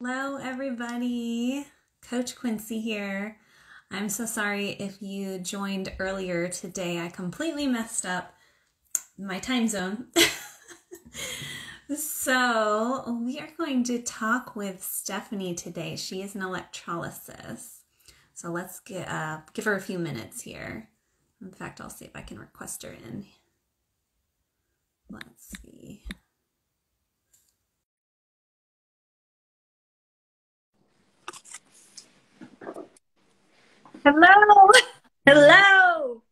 Hello, everybody. Coach Quincy here. I'm so sorry if you joined earlier today. I completely messed up my time zone. so, we are going to talk with Stephanie today. She is an electrolysis. So, let's get, uh, give her a few minutes here. In fact, I'll see if I can request her in. Let's see. Hello. Hello.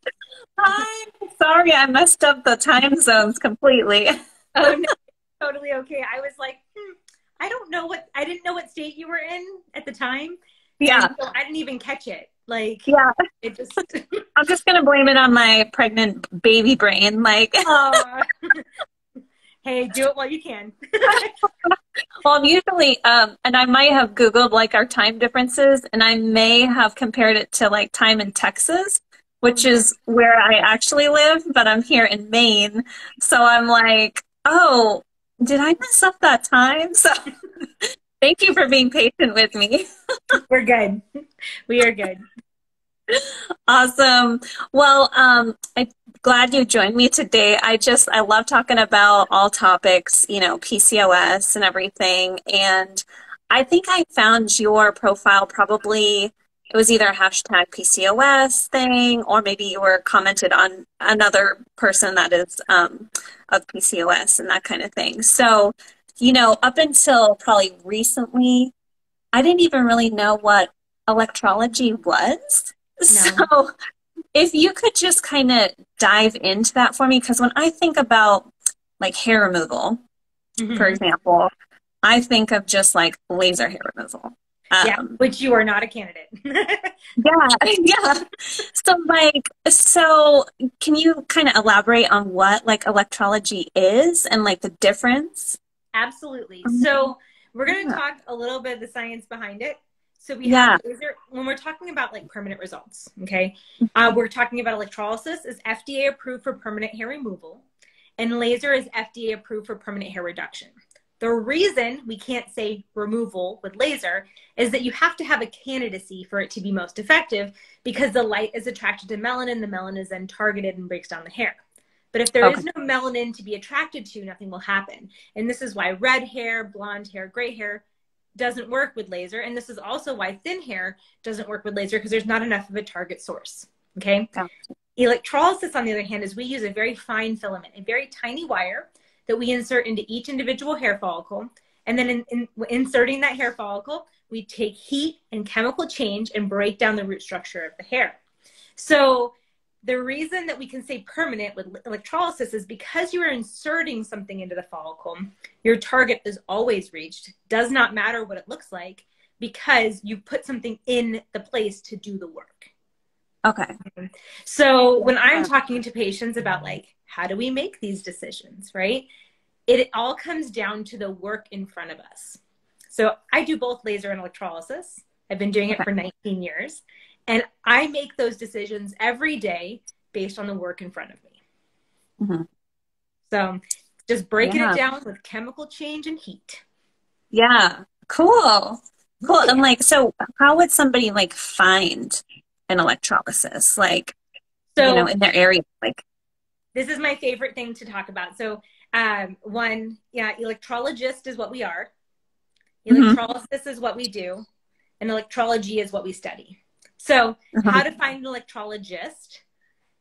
Hi. Sorry, I messed up the time zones completely. Oh no, totally okay. I was like, hmm, I don't know what I didn't know what state you were in at the time. Yeah. So I didn't even catch it. Like yeah, it just I'm just gonna blame it on my pregnant baby brain. Like Hey, do it while you can. well, I'm usually, um, and I might have Googled like our time differences, and I may have compared it to like time in Texas, which is where I actually live, but I'm here in Maine. So I'm like, oh, did I mess up that time? So thank you for being patient with me. We're good. We are good. Awesome. Well, um, I'm glad you joined me today. I just, I love talking about all topics, you know, PCOS and everything. And I think I found your profile probably, it was either a hashtag PCOS thing, or maybe you were commented on another person that is um, of PCOS and that kind of thing. So, you know, up until probably recently, I didn't even really know what electrology was. No. So, if you could just kind of dive into that for me, because when I think about like hair removal, mm-hmm. for example, I think of just like laser hair removal. Um, yeah, which you are not a candidate. yeah, yeah. So, like, so can you kind of elaborate on what like electrology is and like the difference? Absolutely. Mm-hmm. So, we're going to yeah. talk a little bit of the science behind it. So we have laser when we're talking about like permanent results. Okay, uh, we're talking about electrolysis is FDA approved for permanent hair removal, and laser is FDA approved for permanent hair reduction. The reason we can't say removal with laser is that you have to have a candidacy for it to be most effective because the light is attracted to melanin, the melanin is then targeted and breaks down the hair. But if there okay. is no melanin to be attracted to, nothing will happen. And this is why red hair, blonde hair, gray hair doesn't work with laser. And this is also why thin hair doesn't work with laser because there's not enough of a target source. Okay. Electrolysis, on the other hand, is we use a very fine filament, a very tiny wire that we insert into each individual hair follicle. And then in, in, inserting that hair follicle, we take heat and chemical change and break down the root structure of the hair. So the reason that we can say permanent with electrolysis is because you are inserting something into the follicle, your target is always reached. Does not matter what it looks like because you put something in the place to do the work. Okay. So when I'm talking to patients about like, how do we make these decisions, right? It all comes down to the work in front of us. So I do both laser and electrolysis. I've been doing it for 19 years. And I make those decisions every day based on the work in front of me. Mm-hmm. So just breaking yeah. it down with chemical change and heat. Yeah. Cool. Cool. And like, so how would somebody like find an electrolysis? Like, so, you know, in their area, like, this is my favorite thing to talk about. So, um, one, yeah, electrologist is what we are. Mm-hmm. Electrolysis mm-hmm. is what we do, and electrology is what we study. So, uh-huh. how to find an electrologist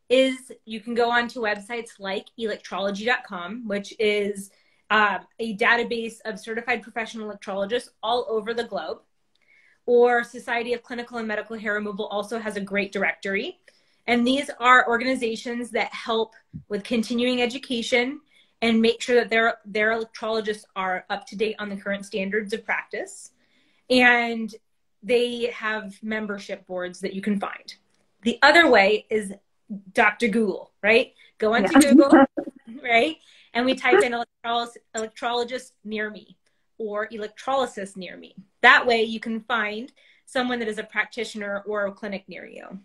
is you can go onto websites like electrology.com, which is uh, a database of certified professional electrologists all over the globe. Or Society of Clinical and Medical Hair Removal also has a great directory. And these are organizations that help with continuing education and make sure that their, their electrologists are up to date on the current standards of practice. And they have membership boards that you can find. The other way is Dr. Google, right? Go onto yeah. Google, right? And we type in electrologist near me or electrolysis near me. That way you can find someone that is a practitioner or a clinic near you.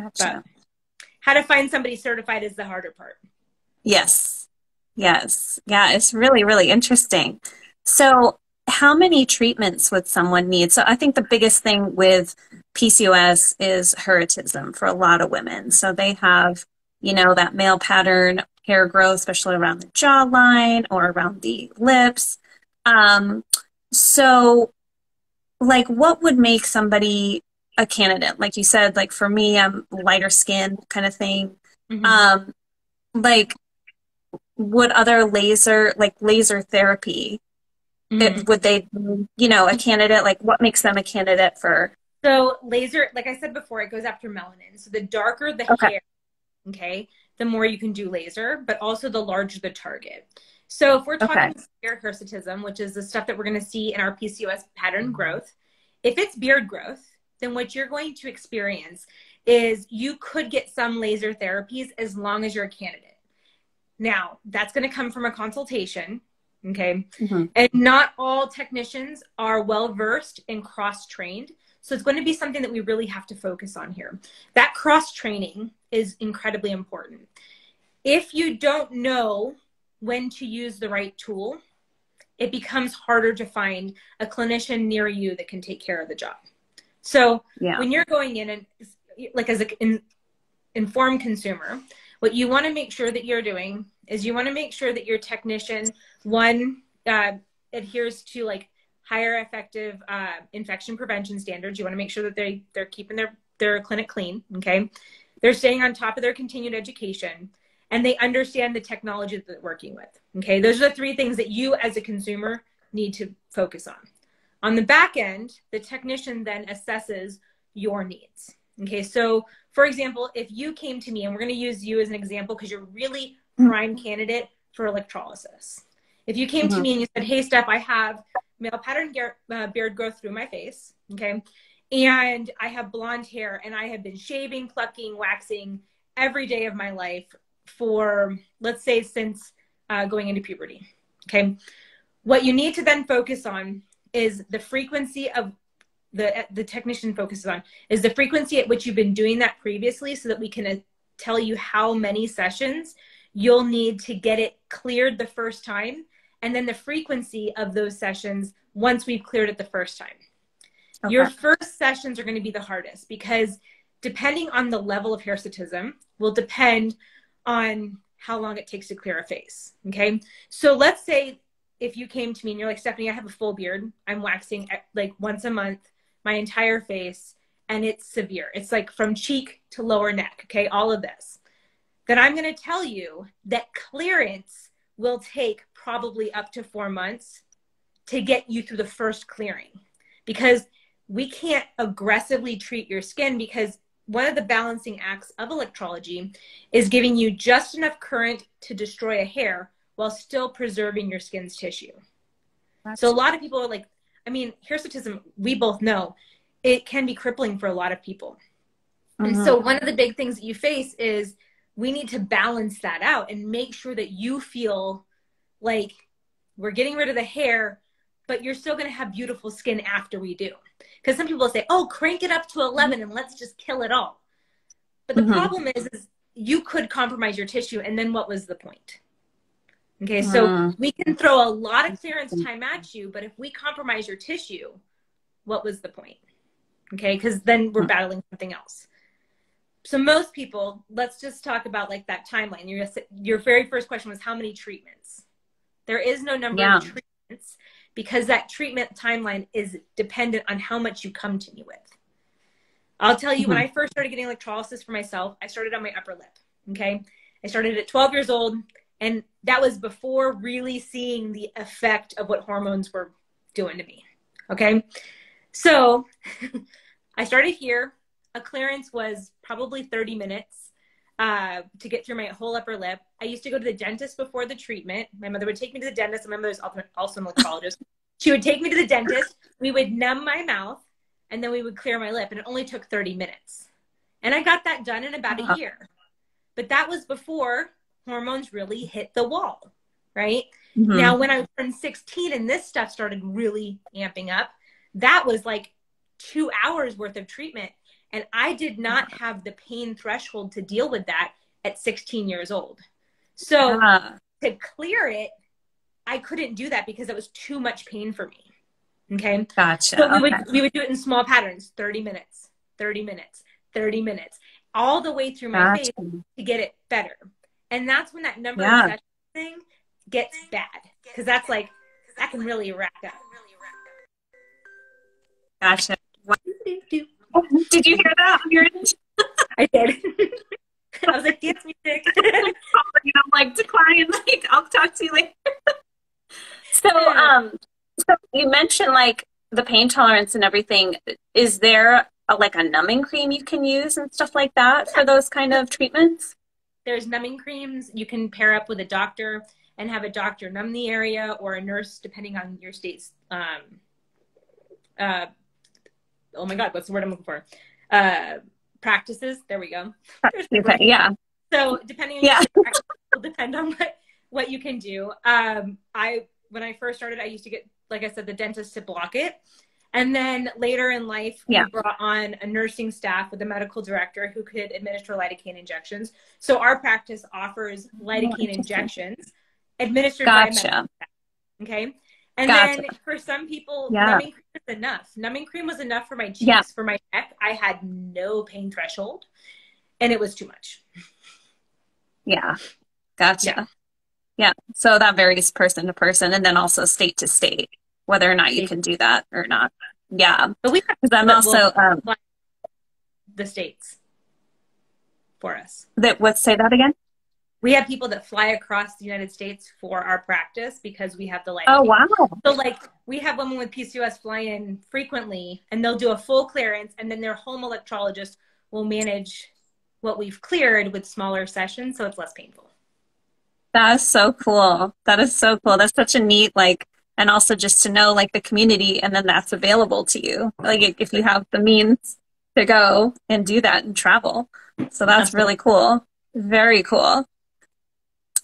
Gotcha. But how to find somebody certified is the harder part. Yes. Yes. Yeah, it's really, really interesting. So how many treatments would someone need? So I think the biggest thing with PCOS is hirsutism for a lot of women. So they have, you know, that male pattern hair growth, especially around the jawline or around the lips. Um, so, like, what would make somebody a candidate? Like you said, like for me, I'm lighter skin kind of thing. Mm-hmm. Um, like, would other laser, like laser therapy, mm-hmm. it, would they, you know, a candidate? Like, what makes them a candidate for? So, laser, like I said before, it goes after melanin. So, the darker the okay. hair, okay, the more you can do laser, but also the larger the target. So if we're talking okay. beard hirsutism, which is the stuff that we're going to see in our PCOS pattern mm-hmm. growth, if it's beard growth, then what you're going to experience is you could get some laser therapies as long as you're a candidate. Now, that's going to come from a consultation, okay? Mm-hmm. And not all technicians are well versed and cross trained. So it's going to be something that we really have to focus on here. That cross training is incredibly important. If you don't know when to use the right tool, it becomes harder to find a clinician near you that can take care of the job. So yeah. when you're going in and like as an informed consumer, what you want to make sure that you're doing is you want to make sure that your technician one uh, adheres to like higher effective uh, infection prevention standards. You want to make sure that they they're keeping their their clinic clean. Okay, they're staying on top of their continued education and they understand the technology that they're working with. Okay, those are the three things that you as a consumer need to focus on. On the back end, the technician then assesses your needs. Okay, so for example, if you came to me, and we're going to use you as an example because you're really prime candidate for electrolysis. If you came mm-hmm. to me and you said, "Hey, Steph, I have male pattern uh, beard growth through my face," okay, and I have blonde hair, and I have been shaving, plucking, waxing every day of my life for, let's say, since uh, going into puberty. Okay. What you need to then focus on is the frequency of the the technician focuses on is the frequency at which you've been doing that previously so that we can uh, tell you how many sessions you'll need to get it cleared the first time and then the frequency of those sessions once we've cleared it the first time okay. your first sessions are going to be the hardest because depending on the level of hirsutism will depend on how long it takes to clear a face. Okay. So let's say if you came to me and you're like, Stephanie, I have a full beard. I'm waxing at, like once a month, my entire face, and it's severe. It's like from cheek to lower neck. Okay. All of this. Then I'm going to tell you that clearance will take probably up to four months to get you through the first clearing because we can't aggressively treat your skin because one of the balancing acts of electrology is giving you just enough current to destroy a hair while still preserving your skin's tissue. That's so a lot of people are like, I mean, hirsutism, we both know it can be crippling for a lot of people. And so uh-huh. one of the big things that you face is we need to balance that out and make sure that you feel like we're getting rid of the hair, but you're still going to have beautiful skin after we do. Because some people say, "Oh, crank it up to 11 and let's just kill it all." But the mm-hmm. problem is, is you could compromise your tissue, and then what was the point? Okay, so uh, we can throw a lot of clearance time at you, but if we compromise your tissue, what was the point? Okay, because then we're battling something else. So most people, let's just talk about like that timeline. Your your very first question was how many treatments? There is no number yeah. of treatments because that treatment timeline is dependent on how much you come to me with. I'll tell you, mm-hmm. when I first started getting electrolysis for myself, I started on my upper lip. Okay. I started at 12 years old, and that was before really seeing the effect of what hormones were doing to me. Okay. So I started here. A clearance was probably 30 minutes uh, to get through my whole upper lip. I used to go to the dentist before the treatment. My mother would take me to the dentist. My mother's also a electrologist. she would take me to the dentist. We would numb my mouth, and then we would clear my lip. And it only took 30 minutes. And I got that done in about a uh-huh. year. But that was before hormones really hit the wall, right? Mm-hmm. Now, when I turned 16 and this stuff started really amping up, that was like two hours worth of treatment. And I did not have the pain threshold to deal with that at 16 years old. So to clear it, I couldn't do that because it was too much pain for me. Okay. Gotcha. So we okay. would we would do it in small patterns, 30 minutes, 30 minutes, 30 minutes, all the way through my Gotcha. face to get it better. And that's when that number Yeah. thing gets bad. Because that's like that can really rack up. Gotcha. What- Did you hear that on your end? I did. I was like, dance music. you know, like decline, like I'll talk to you later. so, um, so you mentioned like the pain tolerance and everything. Is there a, like a numbing cream you can use and stuff like that for those kind of treatments? There's numbing creams. You can pair up with a doctor and have a doctor numb the area or a nurse, depending on your state's. Um, uh, oh my God, what's the word I'm looking for? Uh, practices. There we go. Okay, yeah, So depending on Yeah. your will depend on what what you can do. Um, I when I first started, I used to get, like I said, the dentist to block it. And then later in life, Yeah. we brought on a nursing staff with a medical director who could administer lidocaine injections. So our practice offers lidocaine interesting. injections administered by a medical gotcha. Okay. And Gotcha. then for some people, Yeah. numbing cream was enough. Numbing cream was enough for my cheeks, Yeah. for my neck. I had no pain threshold, and it was too much. Yeah, gotcha. Yeah. Yeah. so that varies person to person, and then also state to state whether or not you can do that or not. Yeah, But we because I'm also um, the states for us. that. What say that again? We have people that fly across the United States for our practice because we have the light. Oh wow. So like we have women with PCOS fly in frequently and they'll do a full clearance and then their home electrologist will manage what we've cleared with smaller sessions so it's less painful. That is so cool. That is so cool. That's such a neat like and also just to know like the community and then that's available to you. Like if you have the means to go and do that and travel. So that's really cool. Very cool.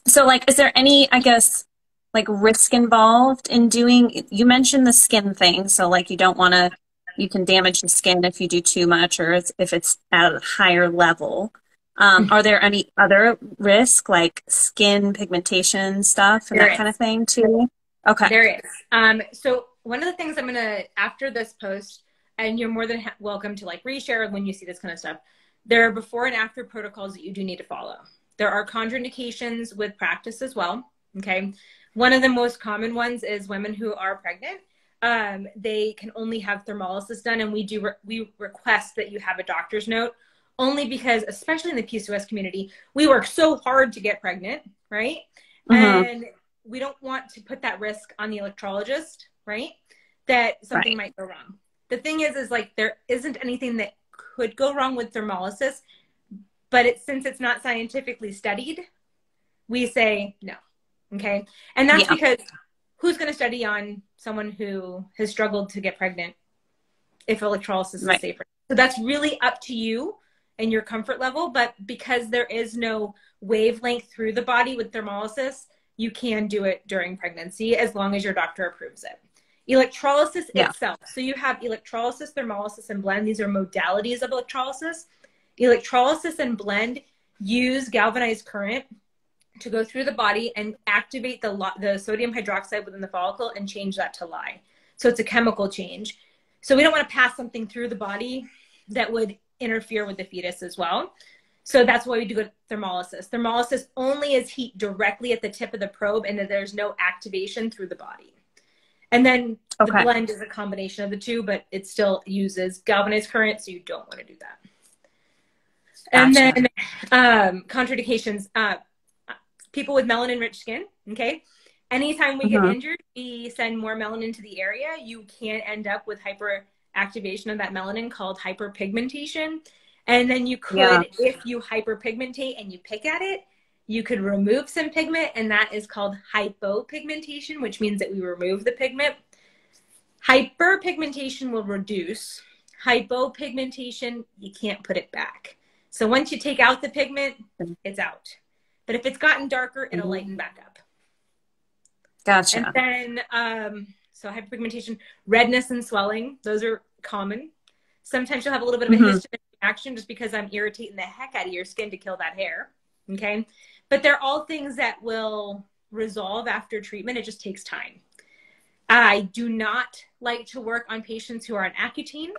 So like is there any I guess like risk involved in doing you mentioned the skin thing so like you don't want to you can damage the skin if you do too much or it's- if it's at a higher level um, are there any other risk like skin pigmentation stuff and There that is. kind of thing too okay There is. Um, so one of the things I'm gonna after this post, and you're more than ha- welcome to like reshare when you see this kind of stuff. There are before and after protocols that you do need to follow. There are contraindications with practice as well. Okay, one of the most common ones is women who are pregnant. Um, they can only have thermolysis done, and we do re- we request that you have a doctor's note only because, especially in the PCOS community, we work so hard to get pregnant, right? Mhm. And we don't want to put that risk on the electrologist, right? That something might go wrong. The thing is, is like there isn't anything that could go wrong with thermolysis, but it's since it's not scientifically studied, we say no. Okay. And that's Yeah. because who's going to study on someone who has struggled to get pregnant if electrolysis is safer? So that's really up to you and your comfort level. But because there is no wavelength through the body with thermolysis, you can do it during pregnancy as long as your doctor approves it. Electrolysis Yeah. itself. So you have electrolysis, thermolysis, and blend. These are modalities of electrolysis. Electrolysis and blend use galvanized current to go through the body and activate the, lo- the sodium hydroxide within the follicle and change that to lye. So it's a chemical change. So we don't want to pass something through the body that would interfere with the fetus as well. So that's why we do thermolysis. Thermolysis only is heat directly at the tip of the probe and that there's no activation through the body. And then the blend is a combination of the two, but it still uses galvanized current, so you don't want to do that. And Gotcha. then um, contraindications. Uh, people with melanin rich skin, okay? Anytime we get Mhm. injured, we send more melanin to the area. You can end up with hyperactivation of that melanin called hyperpigmentation. And then you could, Yeah. if you hyperpigmentate and you pick at it, you could remove some pigment, and that is called hypopigmentation, which means that we remove the pigment. Hyperpigmentation will reduce. Hypopigmentation, you can't put it back. So once you take out the pigment, it's out. But if it's gotten darker, it'll Mhm. lighten back up. gotcha And then, um, so hyperpigmentation, redness and swelling, those are common. Sometimes you'll have a little bit of a Mhm. histamine reaction just because I'm irritating the heck out of your skin to kill that hair. Okay. But they're all things that will resolve after treatment. It just takes time. I do not like to work on patients who are on Accutane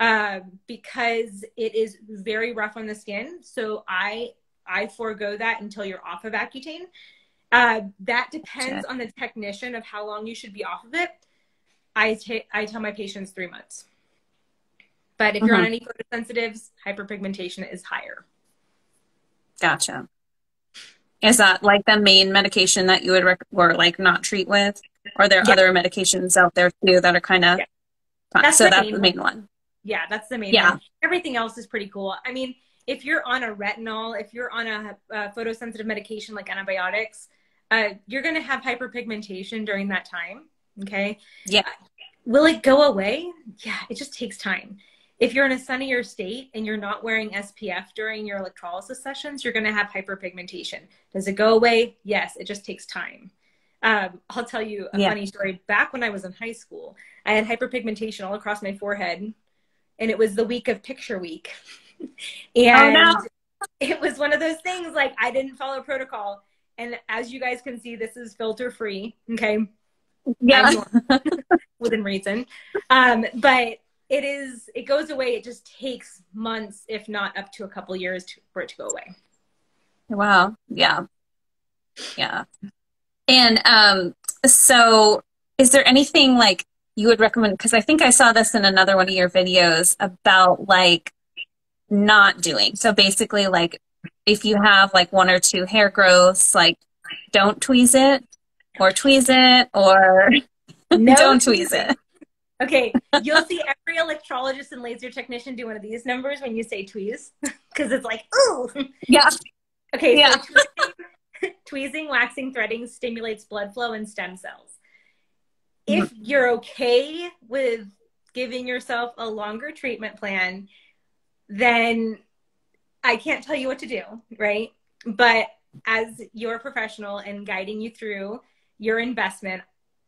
uh, because it is very rough on the skin. So I I forego that until you're off of Accutane. Uh, that depends on the technician of how long you should be off of it. I take I tell my patients three months. But if you're mm-hmm. on any photosensitives, hyperpigmentation is higher. Gotcha. Is that like the main medication that you would rec- or like not treat with? Or are there yeah. other medications out there too that are kind of yeah. so the that's the main one. Yeah, that's the main yeah. one. Everything else is pretty cool. I mean, if you're on a retinol, if you're on a, a photosensitive medication like antibiotics, uh, you're going to have hyperpigmentation during that time. Okay. Yeah. Uh, will it go away? Yeah, it just takes time. If you're in a sunnier state and you're not wearing SPF during your electrolysis sessions, you're going to have hyperpigmentation. Does it go away? Yes, it just takes time. Um, I'll tell you a yeah. funny story. Back when I was in high school, I had hyperpigmentation all across my forehead, and it was the week of picture week. and oh, no. it was one of those things like I didn't follow protocol. And as you guys can see, this is filter free. Okay. Yeah. within reason. Um, but it is, it goes away. It just takes months, if not up to a couple years to, for it to go away. Wow. Yeah. Yeah. And um, so is there anything like you would recommend? Because I think I saw this in another one of your videos about like not doing. So basically, like if you have like one or two hair growths, like don't tweeze it or tweeze it or no don't tweeze it. Okay, you'll see every electrologist and laser technician do one of these numbers when you say tweeze because it's like, ooh. Yeah. Okay, yeah. So tweezing, tweezing, waxing, threading stimulates blood flow and stem cells. If mm-hmm. you're okay with giving yourself a longer treatment plan, then I can't tell you what to do, right? But as your professional and guiding you through your investment,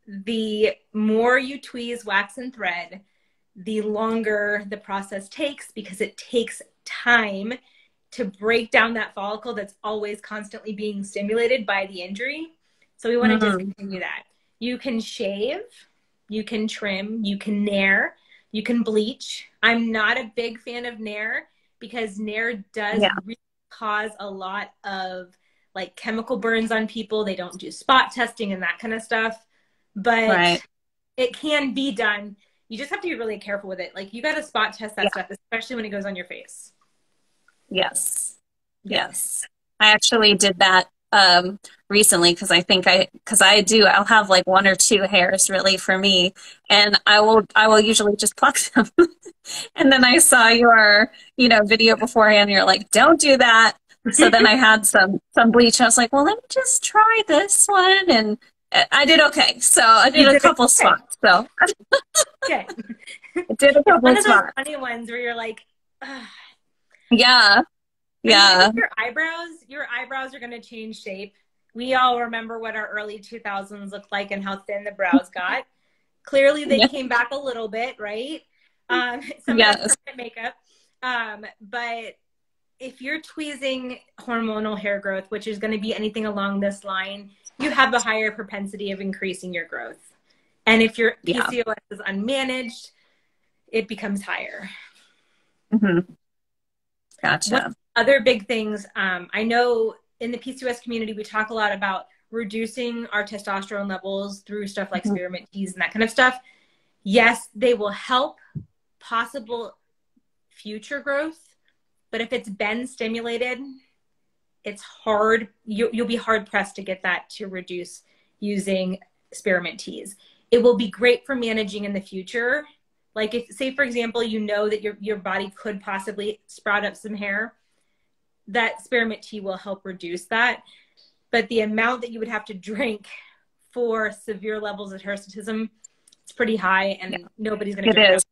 the more you tweeze, wax, and thread, the longer the process takes because it takes time to break down that follicle that's always constantly being stimulated by the injury. So we want to mm-hmm. discontinue that. You can shave, you can trim, you can nair, you can bleach. I'm not a big fan of nair because nair does yeah. really cause a lot of like chemical burns on people. They don't do spot testing and that kind of stuff. But right. it can be done. You just have to be really careful with it. Like you got to spot test that yeah. stuff, especially when it goes on your face. Yes. Yes. I actually did that um, recently because I think I because I do I'll have like one or two hairs really for me. And I will I will usually just pluck them. And then I saw your you know video beforehand you're like don't do that. So then I had some some bleach I was like well let me just try this one. And uh, I did okay. So I did, did a couple okay. spots so. Okay. I did a couple one of spots. those funny ones where you're like Ugh. yeah. Yeah. Your eyebrows, your eyebrows are going to change shape. We all remember what our early 2000s looked like and how thin the brows got. Clearly, they came back a little bit, right? Um, some yes. makeup. Um, but if you're tweezing hormonal hair growth, which is going to be anything along this line, you have a higher propensity of increasing your growth. And if your yeah. PCOS is unmanaged, it becomes higher. Mm-hmm. Gotcha other big things um, i know in the pcos community we talk a lot about reducing our testosterone levels through stuff like mm-hmm. spearmint teas and that kind of stuff. Yes they will help possible future growth but if it's been stimulated it's hard. You, you'll be hard pressed to get that to reduce using spearmint teas. It will be great for managing in the future. Like if say for example you know that your, your body could possibly sprout up some hair that spearmint tea will help reduce that. But the amount that you would have to drink for severe levels of hirsutism, it's pretty high, and yeah. nobody's going to drink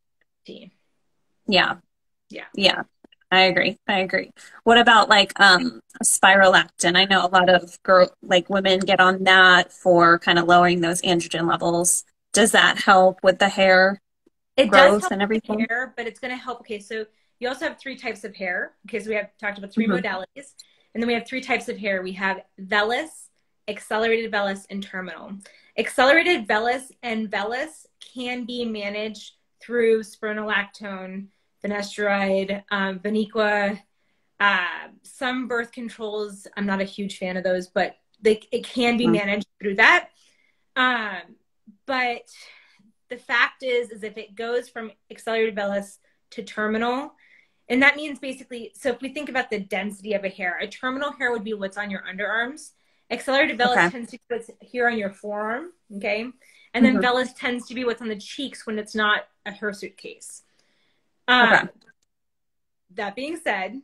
tea. Yeah. Yeah. Yeah. I agree. I agree. What about like um spirulactin? I know a lot of girl like women get on that for kind of lowering those androgen levels. Does that help with the hair it growth and everything? Hair, but it's going to help. Okay, so you also have three types of hair because we have talked about 3 mm-hmm. modalities. And then we have three types of hair. We have vellus, accelerated vellus, and terminal. Accelerated vellus and vellus can be managed through spironolactone, finasteride, um, uh, some birth controls. I'm not a huge fan of those, but they, it can be mm-hmm. managed through that. Um, but the fact is, is if it goes from accelerated vellus to terminal, and that means basically, so if we think about the density of a hair, a terminal hair would be what's on your underarms. Accelerated vellus okay. tends to be what's here on your forearm, okay? And then mm-hmm. vellus tends to be what's on the cheeks when it's not a hirsute case. Um, okay. That being said,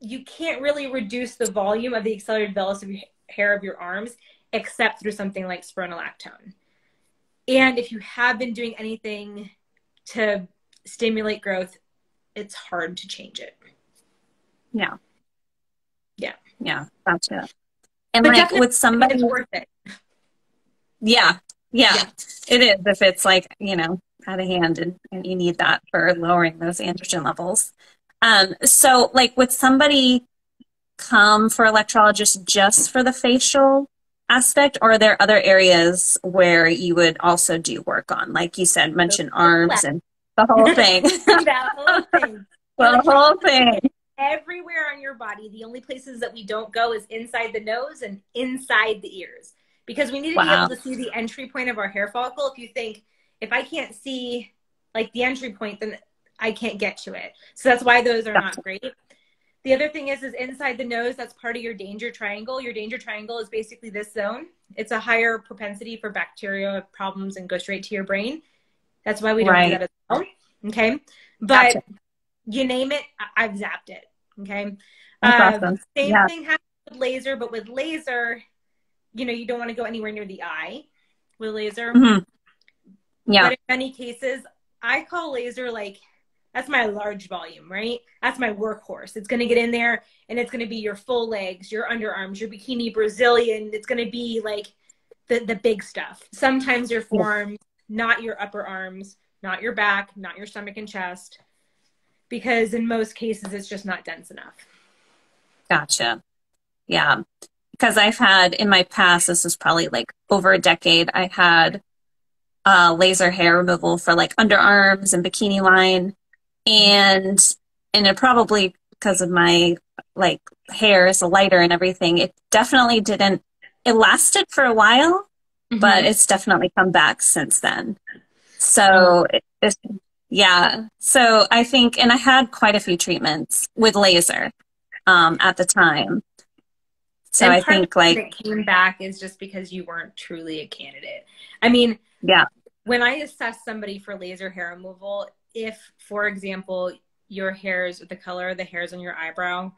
you can't really reduce the volume of the accelerated vellus of your hair of your arms except through something like spironolactone. And if you have been doing anything to stimulate growth, it's hard to change it. Yeah. Yeah. Yeah. Gotcha. And but like with somebody it's worth it. Yeah, yeah. Yeah. It is if it's like, you know, out of hand and, and you need that for lowering those androgen levels. Um, so like would somebody come for electrologist just for the facial aspect or are there other areas where you would also do work on like you said mention arms and the whole thing the whole thing the whole thing everywhere on your body the only places that we don't go is inside the nose and inside the ears because we need to wow. be able to see the entry point of our hair follicle if you think if i can't see like the entry point then i can't get to it so that's why those are not great the other thing is, is inside the nose, that's part of your danger triangle. Your danger triangle is basically this zone. It's a higher propensity for bacteria problems and go straight to your brain. That's why we don't right. do that as well. Okay. But gotcha. you name it, I've zapped it. Okay. Um, awesome. Same yeah. thing happens with laser, but with laser, you know, you don't want to go anywhere near the eye with laser. Mm-hmm. Yeah. But in many cases, I call laser like that's my large volume, right? That's my workhorse. It's going to get in there and it's going to be your full legs, your underarms, your bikini Brazilian. It's going to be like the, the big stuff. Sometimes your forearms, not your upper arms, not your back, not your stomach and chest, because in most cases it's just not dense enough. Gotcha. Yeah. Because I've had in my past, this is probably like over a decade, I had uh, laser hair removal for like underarms and bikini line and and it probably because of my like hair is lighter and everything it definitely didn't it lasted for a while mm-hmm. but it's definitely come back since then so it, yeah. So i think and i had quite a few treatments with laser um, at the time. So and i think like it came back is just because you weren't truly a candidate. I mean yeah. when i assess somebody for laser hair removal if, for example, your hairs, the color of the hairs on your eyebrow,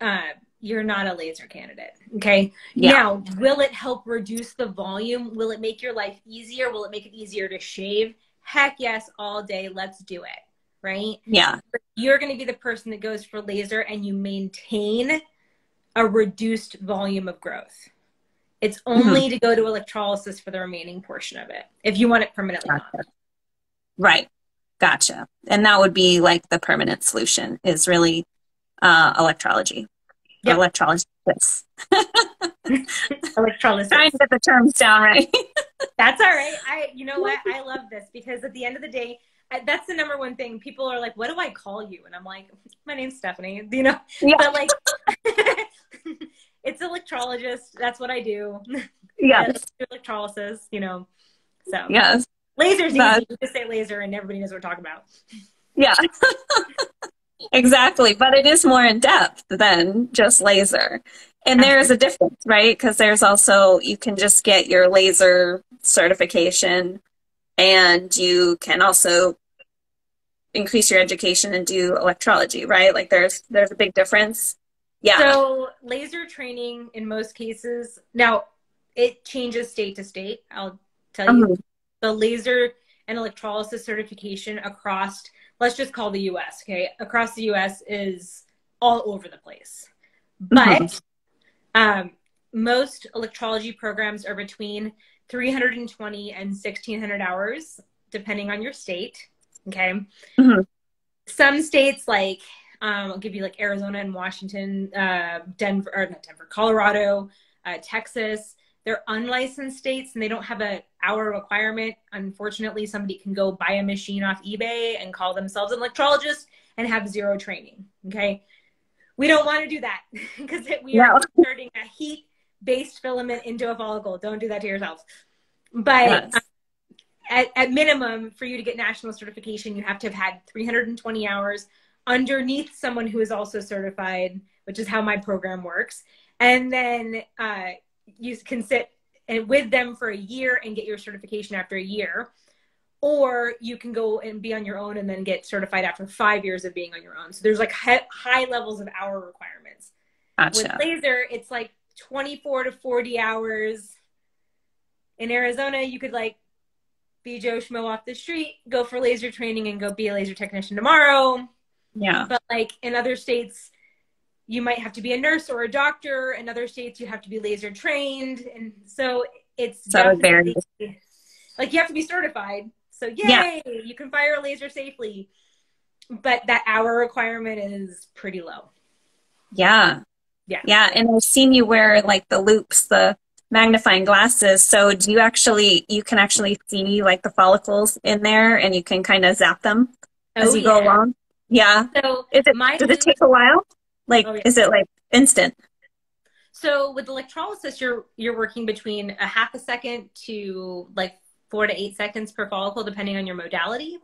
uh, you're not a laser candidate. Okay. Yeah. Now, will it help reduce the volume? Will it make your life easier? Will it make it easier to shave? Heck yes, all day. Let's do it. Right. Yeah. But you're going to be the person that goes for laser and you maintain a reduced volume of growth. It's only mm-hmm. to go to electrolysis for the remaining portion of it if you want it permanently gotcha. Right. Gotcha. And that would be like the permanent solution is really uh, electrology. Yep. Electrolysis. electrolysis. Trying to get the terms down right. that's all right. I, you know what? I love this because at the end of the day, I, that's the number one thing. People are like, "What do I call you?" And I'm like, "My name's Stephanie." You know, yeah. but like, it's electrologist. That's what I do. Yeah, electrolysis. You know, so yes. Laser's easy. You just say laser and everybody knows what we're talking about. Yeah. Exactly. But it is more in depth than just laser. And there is a difference, right? Because there's also, you can just get your laser certification and you can also increase your education and do electrology, right? Like there's, there's a big difference. Yeah. So laser training in most cases, now it changes state to state. I'll tell you. Um, the laser and electrolysis certification across, let's just call the US, okay? Across the US is all over the place. But mm-hmm. um, most electrology programs are between 320 and 1600 hours, depending on your state, okay? Mm-hmm. Some states like, um, I'll give you like Arizona and Washington, uh, Denver, or not Denver, Colorado, uh, Texas, they're unlicensed states and they don't have a hour requirement. Unfortunately, somebody can go buy a machine off eBay and call themselves an electrologist and have zero training. Okay. We don't want to do that because we are no. inserting a heat based filament into a follicle. Don't do that to yourself. But yes. um, at, at minimum, for you to get national certification, you have to have had 320 hours underneath someone who is also certified, which is how my program works. And then uh, you can sit and with them for a year and get your certification after a year. Or you can go and be on your own and then get certified after five years of being on your own. So there's like high levels of hour requirements. Gotcha. With laser, it's like 24 to 40 hours. In Arizona, you could like be Joe Schmo off the street, go for laser training, and go be a laser technician tomorrow. Yeah. But like in other states, you might have to be a nurse or a doctor. In other states, you have to be laser trained, and so it's so very like you have to be certified. So yay, yeah. you can fire a laser safely, but that hour requirement is pretty low. Yeah. Yeah. Yeah, and I've seen you wear like the loupes, the magnifying glasses. So do you actually you can actually see like the follicles in there and you can kind of zap them oh, as you yeah. go along? Yeah. So is it does it take a while? Like oh, yeah. is it like instant? So with electrolysis you're you're working between a half a second to like 4 to 8 seconds per follicle depending on your modality.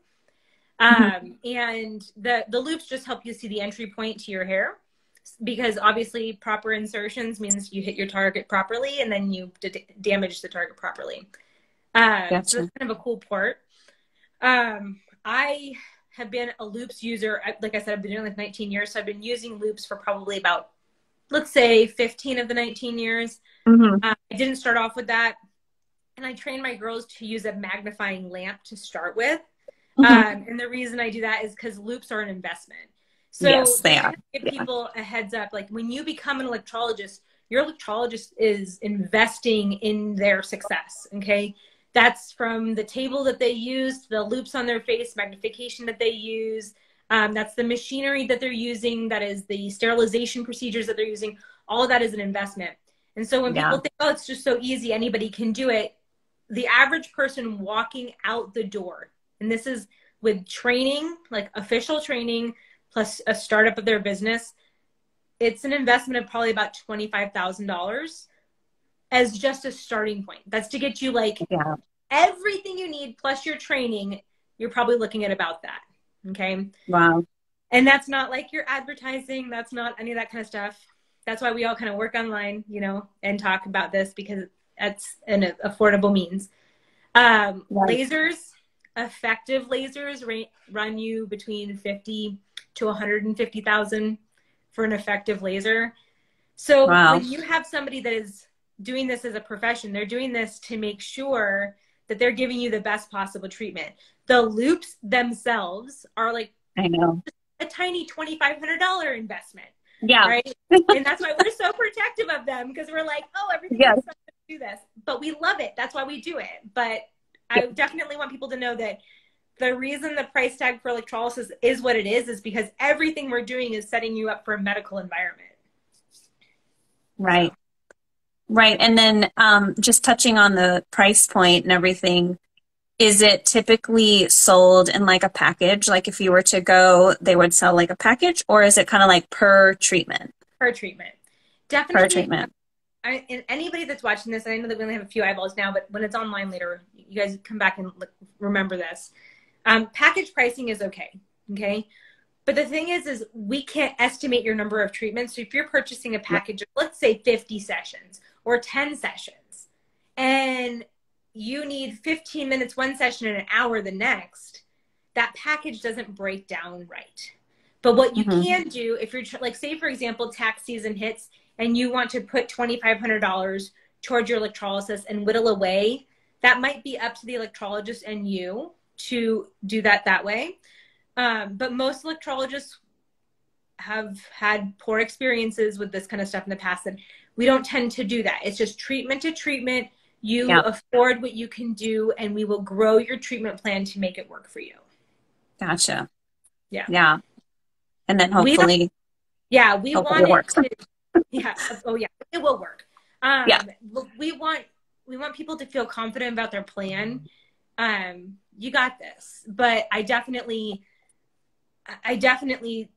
Mm-hmm. Um, and the the loupes just help you see the entry point to your hair because obviously proper insertions means you hit your target properly and then you d- damage the target properly. Uh, gotcha. So it's kind of a cool part. Um, I have been a Loupes user. Like I said, I've been doing like 19 years. So I've been using Loupes for probably about, let's say 15 of the 19 years. Mm-hmm. Uh, I didn't start off with that. And I train my girls to use a magnifying lamp to start with. Mm-hmm. Um, and the reason I do that is because Loupes are an investment. So yes, they are. Give yeah. people a heads up. Like when you become an electrologist, your electrologist is investing in their success. Okay. That's from the table that they use, the loupes on their face, magnification that they use. Um, that's the machinery that they're using. That is the sterilization procedures that they're using. All of that is an investment. And so when yeah. people think, oh, it's just so easy, anybody can do it, the average person walking out the door, and this is with training, like official training, plus a startup of their business, it's an investment of probably about $25,000 as just a starting point. That's to get you like yeah. everything you need plus your training. You're probably looking at about that. Okay. Wow. And that's not like your advertising. That's not any of that kind of stuff. That's why we all kind of work online, you know, and talk about this because that's an affordable means. Um, right. Lasers, effective lasers run you between 50 to 150,000 for an effective laser. So wow. when you have somebody that is doing this as a profession, they're doing this to make sure that they're giving you the best possible treatment. The loupes themselves are like I know a tiny twenty five hundred dollar investment. Yeah. Right. and that's why we're so protective of them because we're like, oh, everything yes. do this. But we love it. That's why we do it. But I definitely want people to know that the reason the price tag for electrolysis is what it is is because everything we're doing is setting you up for a medical environment. Right. Right. And then um, just touching on the price point and everything, is it typically sold in like a package? Like if you were to go, they would sell like a package, or is it kind of like per treatment? Per treatment. Definitely. Per treatment. I, and anybody that's watching this, I know that we only have a few eyeballs now, but when it's online later, you guys come back and look, remember this. Um, package pricing is okay. Okay. But the thing is, is we can't estimate your number of treatments. So if you're purchasing a package of, let's say 50 sessions or 10 sessions, and you need 15 minutes one session and an hour the next, that package doesn't break down right. But what you mm-hmm. can do if you're like, say, for example, tax season hits and you want to put $2,500 towards your electrolysis and whittle away, that might be up to the electrologist and you to do that that way. Um, but most electrologists have had poor experiences with this kind of stuff in the past, and we don't tend to do that. It's just treatment to treatment. You yeah. afford what you can do, and we will grow your treatment plan to make it work for you. Gotcha. Yeah. Yeah. And then hopefully, we yeah, we hopefully want it, to, yeah. Oh, yeah. It will work. Um, yeah. we want we want people to feel confident about their plan. Um, you got this. But I definitely I definitely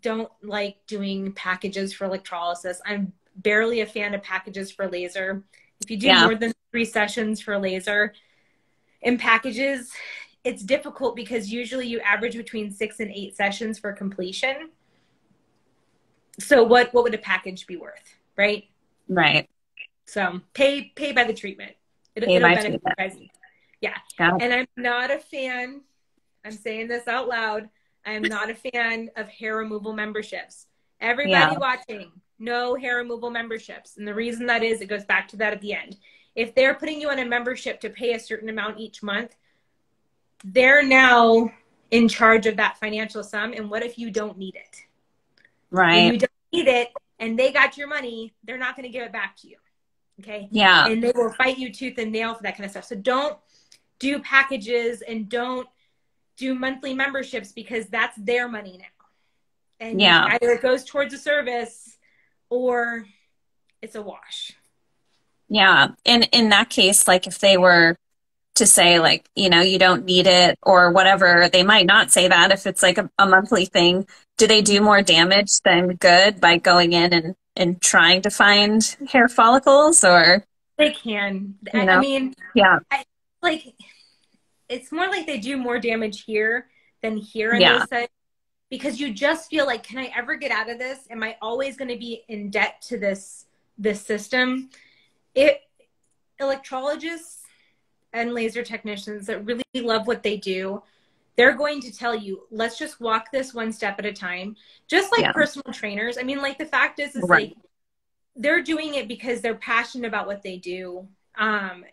don't like doing packages for electrolysis. I'm barely a fan of packages for laser. If you do yeah. more than three sessions for laser in packages, it's difficult because usually you average between six and eight sessions for completion. So what what would a package be worth, right? Right. So pay pay by the treatment. It, will benefit you guys. Yeah. And I'm not a fan. I'm saying this out loud. I am not a fan of hair removal memberships. Everybody yeah. watching, no hair removal memberships. And the reason that is, it goes back to that at the end. If they're putting you on a membership to pay a certain amount each month, they're now in charge of that financial sum. And what if you don't need it? Right. When you don't need it and they got your money, they're not going to give it back to you. Okay. Yeah. And they will fight you tooth and nail for that kind of stuff. So don't do packages and don't do monthly memberships because that's their money now. And yeah. either it goes towards a service or it's a wash. Yeah. And in that case, like if they were to say like, you know, you don't need it or whatever, they might not say that if it's like a, a monthly thing. Do they do more damage than good by going in and, and trying to find hair follicles or? They can. You know? I mean, yeah. I, like it's more like they do more damage here than here in yeah. those sites because you just feel like can i ever get out of this? Am i always going to be in debt to this this system? It electrologists and laser technicians that really love what they do they're going to tell you let's just walk this one step at a time. Just like yeah. personal trainers. I mean like the fact is is right. like they're doing it because they're passionate about what they do. Um,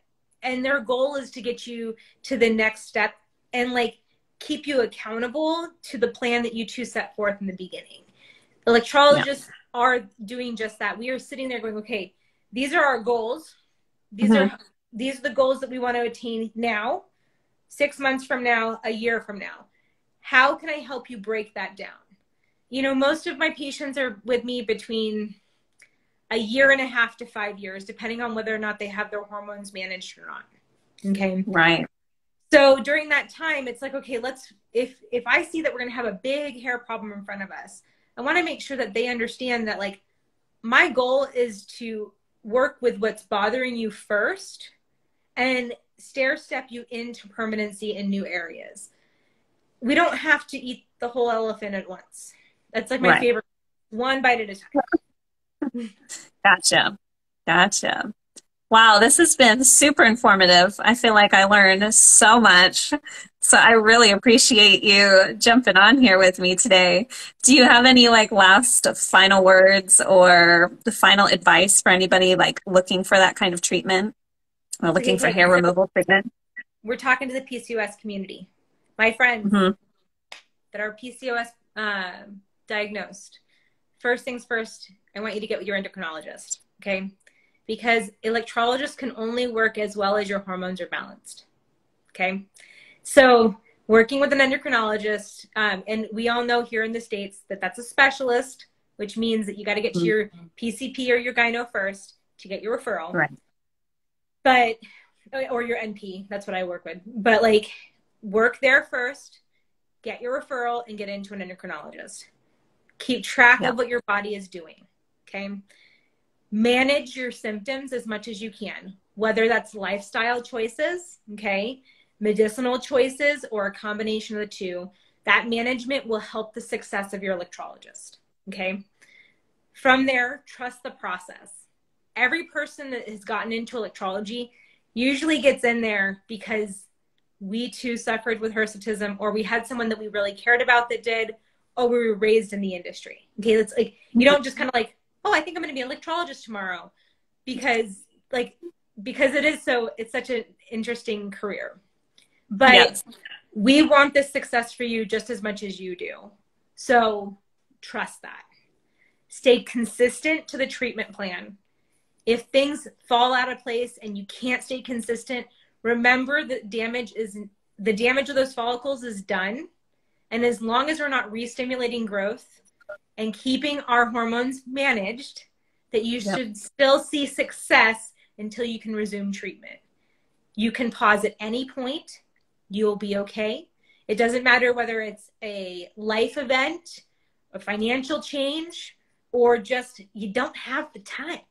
and their goal is to get you to the next step. And like keep you accountable to the plan that you two set forth in the beginning. Electrologists yeah. are doing just that. We are sitting there going, okay, these are our goals. These mm-hmm. are these are the goals that we want to attain now, six months from now, a year from now. How can I help you break that down? You know, most of my patients are with me between a year and a half to five years, depending on whether or not they have their hormones managed or not. Okay. Right. So during that time, it's like, okay, let's if if I see that we're gonna have a big hair problem in front of us, I want to make sure that they understand that like my goal is to work with what's bothering you first and stair step you into permanency in new areas. We don't have to eat the whole elephant at once. That's like my right. favorite one bite at a time. Gotcha. Gotcha. Wow, this has been super informative. I feel like I learned so much. So I really appreciate you jumping on here with me today. Do you have any like last final words or the final advice for anybody like looking for that kind of treatment or looking for hair removal treatment? We're talking to the PCOS community. My friends mm-hmm. that are PCOS uh, diagnosed. First things first, I want you to get with your endocrinologist, okay? Because electrolysis can only work as well as your hormones are balanced, okay? So, working with an endocrinologist, um, and we all know here in the States that that's a specialist, which means that you got to get to your PCP or your gyno first to get your referral. Right. But, or your NP, that's what I work with. But like, work there first, get your referral, and get into an endocrinologist. Keep track yeah. of what your body is doing. Okay. Manage your symptoms as much as you can, whether that's lifestyle choices, okay, medicinal choices, or a combination of the two. That management will help the success of your electrologist. Okay. From there, trust the process. Every person that has gotten into electrology usually gets in there because we too suffered with hirsutism or we had someone that we really cared about that did or we were raised in the industry okay that's like you don't just kind of like oh, I think I'm going to be an electrologist tomorrow because like because it is so it's such an interesting career. But yes. we want this success for you just as much as you do. So trust that. Stay consistent to the treatment plan. If things fall out of place and you can't stay consistent, remember that damage is the damage of those follicles is done. And as long as we're not re-stimulating growth, and keeping our hormones managed, that you yep. should still see success until you can resume treatment. You can pause at any point. You'll be okay. It doesn't matter whether it's a life event, a financial change, or just you don't have the time,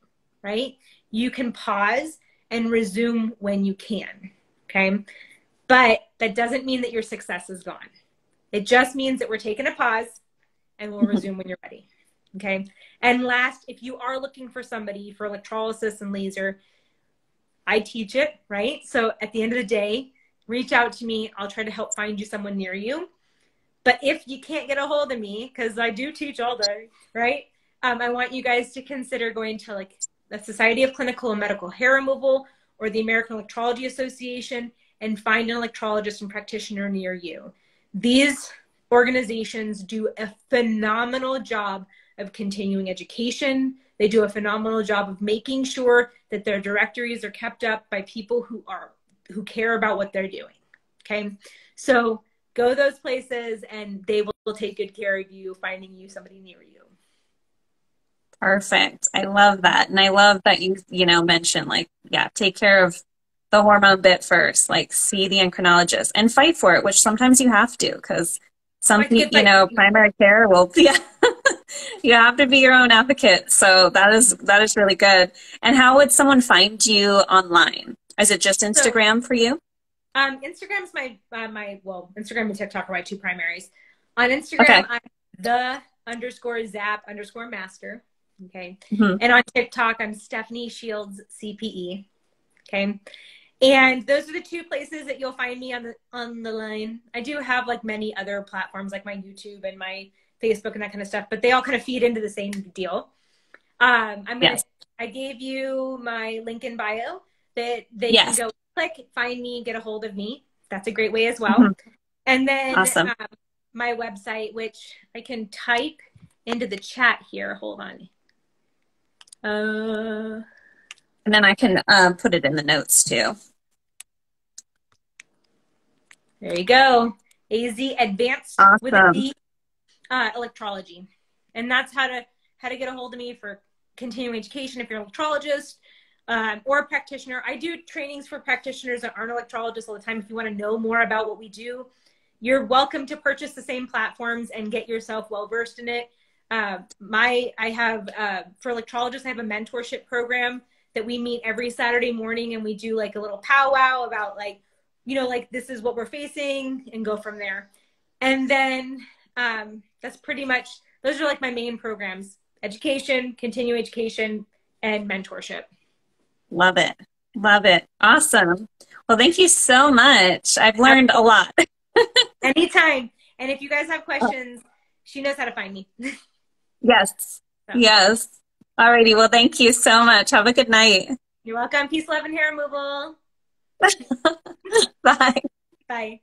right? You can pause and resume when you can. Okay. But that doesn't mean that your success is gone. It just means that we're taking a pause and we'll resume when you're ready. Okay. And last, if you are looking for somebody for electrolysis and laser, I teach it, right? So at the end of the day, reach out to me. I'll try to help find you someone near you. But if you can't get a hold of me, because I do teach all day, right? Um, I want you guys to consider going to like the Society of Clinical and Medical Hair Removal or the American Electrology Association and find an electrologist and practitioner near you. These organizations do a phenomenal job of continuing education. They do a phenomenal job of making sure that their directories are kept up by people who are who care about what they're doing. Okay. So go those places and they will take good care of you, finding you somebody near you. Perfect. I love that. And I love that you, you know, mentioned like, yeah, take care of the hormone bit first, like see the endocrinologist and fight for it, which sometimes you have to because some people, you know, primary care will, yeah, you have to be your own advocate. So that is, that is really good. And how would someone find you online? Is it just Instagram so, for you? Um, Instagram's my, uh, my, well, Instagram and TikTok are my two primaries. On Instagram, okay. I'm the underscore zap underscore master. Okay. Mm-hmm. And on TikTok, I'm Stephanie Shields CPE. Okay. And those are the two places that you'll find me on the on the line. I do have like many other platforms like my YouTube and my Facebook and that kind of stuff, but they all kind of feed into the same deal. Um, I'm gonna. I gave you my link in bio that they yes. can go click, find me, get a hold of me. That's a great way as well. Mm-hmm. And then awesome. um, my website, which I can type into the chat here. Hold on. Uh, and then I can uh, put it in the notes too. There you go. AZ Advanced awesome. with the uh, electrology, and that's how to how to get a hold of me for continuing education if you're an electrologist um, or a practitioner. I do trainings for practitioners that aren't electrologists all the time. If you want to know more about what we do, you're welcome to purchase the same platforms and get yourself well versed in it. Uh, my I have uh, for electrologists, I have a mentorship program that we meet every Saturday morning and we do like a little powwow about like, you know, like this is what we're facing and go from there. And then um, that's pretty much those are like my main programs: education, continuing education, and mentorship. Love it. Love it. Awesome. Well, thank you so much. I've learned a lot. Anytime. And if you guys have questions, she knows how to find me. Yes. So. Yes. Alrighty. Well, thank you so much. Have a good night. You're welcome. Peace, love, and hair removal. Bye. Bye.